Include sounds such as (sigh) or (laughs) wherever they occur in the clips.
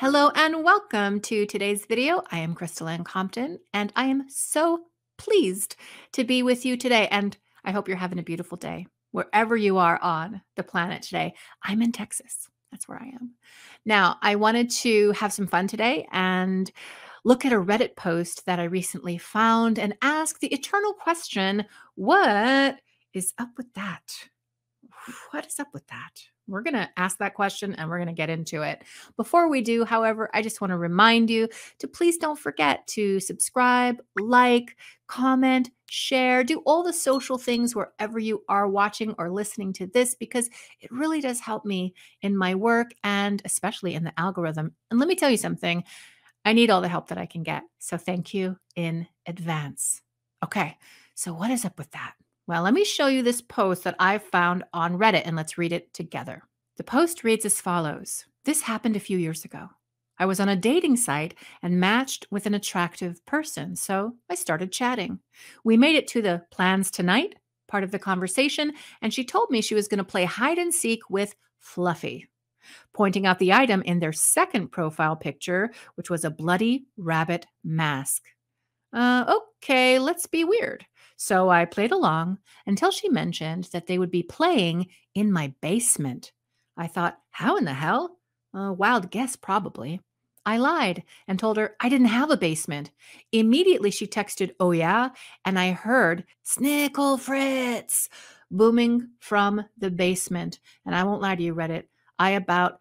Hello and welcome to today's video. I am Crystal Anne Compton and I am so pleased to be with you today. And I hope you're having a beautiful day wherever you are on the planet today. I'm in Texas. That's where I am. Now, I wanted to have some fun today and look at a Reddit post that I recently found and ask the eternal question what is up with that? What is up with that? We're going to ask that question and we're going to get into it. Before we do, however, I just want to remind you to please don't forget to subscribe, like, comment, share, do all the social things wherever you are watching or listening to this because it really does help me in my work and especially in the algorithm. And let me tell you something I need all the help that I can get. So thank you in advance. Okay, so what is up with that? Well, let me show you this post that I found on Reddit and let's read it together. The post reads as follows This happened a few years ago. I was on a dating site and matched with an attractive person, so I started chatting. We made it to the plans tonight part of the conversation, and she told me she was going to play hide and seek with Fluffy, pointing out the item in their second profile picture, which was a bloody rabbit mask. Uh, okay, let's be weird. So I played along until she mentioned that they would be playing in my basement. I thought, how in the hell? A wild guess, probably. I lied and told her I didn't have a basement. Immediately, she texted, Oh, yeah. And I heard Snickle Fritz booming from the basement. And I won't lie to you, Reddit. I about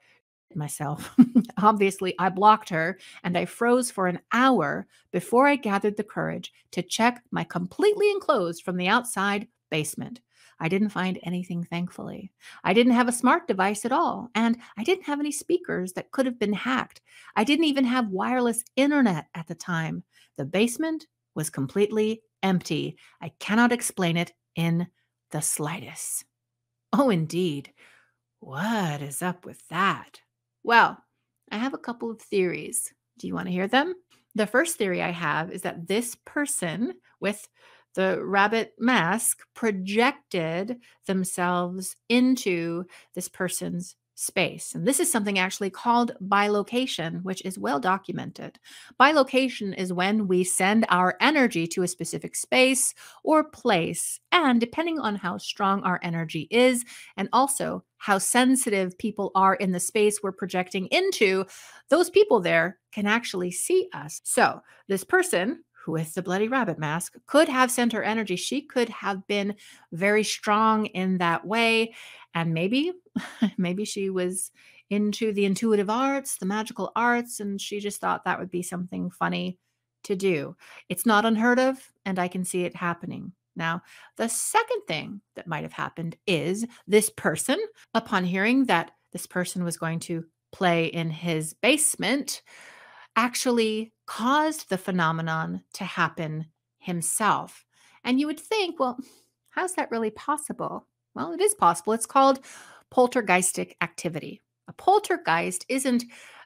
myself. (laughs) Obviously, I blocked her and I froze for an hour before I gathered the courage to check my completely enclosed from the outside basement. I didn't find anything, thankfully. I didn't have a smart device at all, and I didn't have any speakers that could have been hacked. I didn't even have wireless internet at the time. The basement was completely empty. I cannot explain it in the slightest. Oh, indeed. What is up with that? Well, I have a couple of theories. Do you want to hear them? The first theory I have is that this person with the rabbit mask projected themselves into this person's space. And this is something actually called bilocation, which is well documented. Bilocation is when we send our energy to a specific space or place. And depending on how strong our energy is, and also how sensitive people are in the space we're projecting into, those people there can actually see us. So, this person with the bloody rabbit mask could have sent her energy. She could have been very strong in that way. And maybe, (laughs) maybe she was into the intuitive arts, the magical arts, and she just thought that would be something funny to do. It's not unheard of, and I can see it happening. Now, the second thing that might have happened is this person, upon hearing that this person was going to play in his basement, actually caused the phenomenon to happen himself. And you would think, well, how's that really possible? Well, it is possible. It's called poltergeistic activity. A poltergeist isn't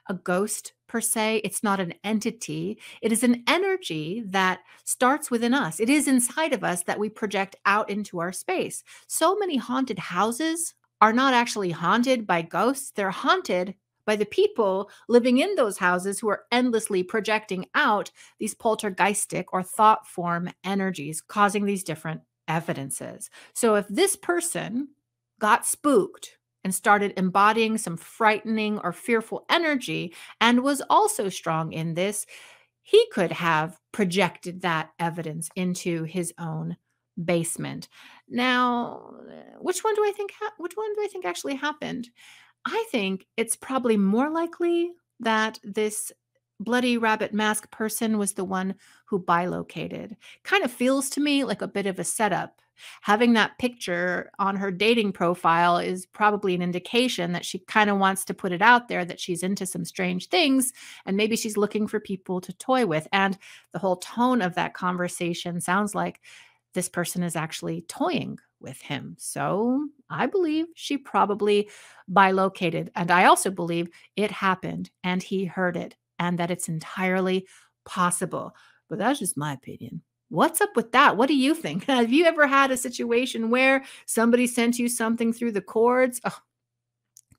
a ghost per se, it's not an entity. It is an energy that starts within us. It is inside of us that we project out into our space. So many haunted houses are not actually haunted by ghosts, they're haunted by the people living in those houses who are endlessly projecting out these poltergeistic or thought form energies, causing these different evidences. So if this person got spooked and started embodying some frightening or fearful energy and was also strong in this, he could have projected that evidence into his own basement. Now, which one do I think ha- which one do I think actually happened? I think it's probably more likely that this bloody rabbit mask person was the one who bilocated. Kind of feels to me like a bit of a setup. Having that picture on her dating profile is probably an indication that she kind of wants to put it out there that she's into some strange things and maybe she's looking for people to toy with. And the whole tone of that conversation sounds like this person is actually toying with him. So I believe she probably bilocated. And I also believe it happened and he heard it and that it's entirely possible. But that's just my opinion. What's up with that? What do you think? (laughs) Have you ever had a situation where somebody sent you something through the cords? Oh,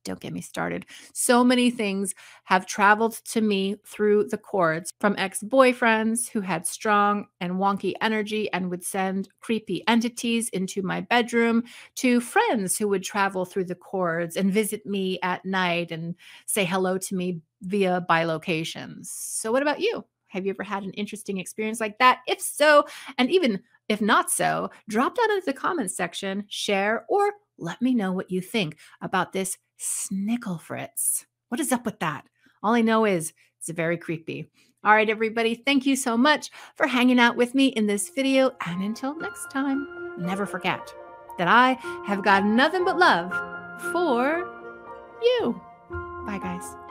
don't get me started. So many things have traveled to me through the cords from ex boyfriends who had strong and wonky energy and would send creepy entities into my bedroom to friends who would travel through the cords and visit me at night and say hello to me via bilocations. So, what about you? Have you ever had an interesting experience like that? If so, and even if not so, drop down into the comments section, share, or let me know what you think about this Snickle Fritz. What is up with that? All I know is it's very creepy. All right, everybody, thank you so much for hanging out with me in this video. And until next time, never forget that I have got nothing but love for you. Bye, guys.